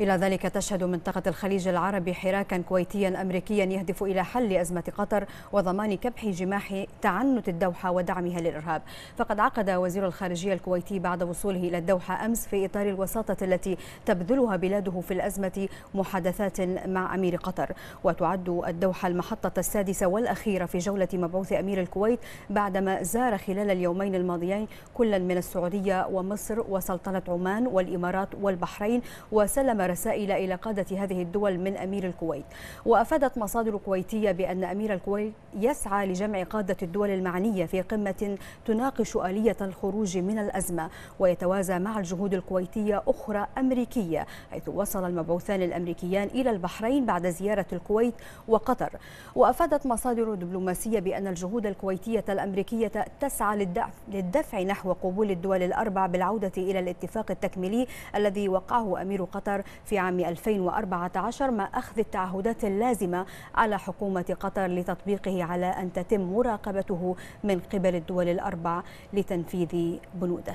إلى ذلك تشهد منطقة الخليج العربي حراكا كويتيا أمريكيا يهدف إلى حل أزمة قطر وضمان كبح جماح تعنت الدوحة ودعمها للإرهاب. فقد عقد وزير الخارجية الكويتي بعد وصوله إلى الدوحة أمس في إطار الوساطة التي تبذلها بلاده في الأزمة محادثات مع أمير قطر. وتعد الدوحة المحطة السادسة والأخيرة في جولة مبعوث أمير الكويت بعدما زار خلال اليومين الماضيين كلا من السعودية ومصر وسلطنة عمان والإمارات والبحرين وسلم رسائل إلى قادة هذه الدول من أمير الكويت. وأفادت مصادر كويتية بأن أمير الكويت يسعى لجمع قادة الدول المعنية في قمة تناقش آلية الخروج من الأزمة ويتوازى مع الجهود الكويتية أخرى أمريكية حيث وصل المبعوثان الأمريكيان إلى البحرين بعد زيارة الكويت وقطر. وأفادت مصادر دبلوماسية بأن الجهود الكويتية الأمريكية تسعى للدفع نحو قبول الدول الأربع بالعودة إلى الاتفاق التكميلي الذي وقعه أمير قطر في عام 2014 مع أخذ التعهدات اللازمة على حكومة قطر لتطبيقه على أن تتم مراقبته من قبل الدول الأربع لتنفيذ بنوده.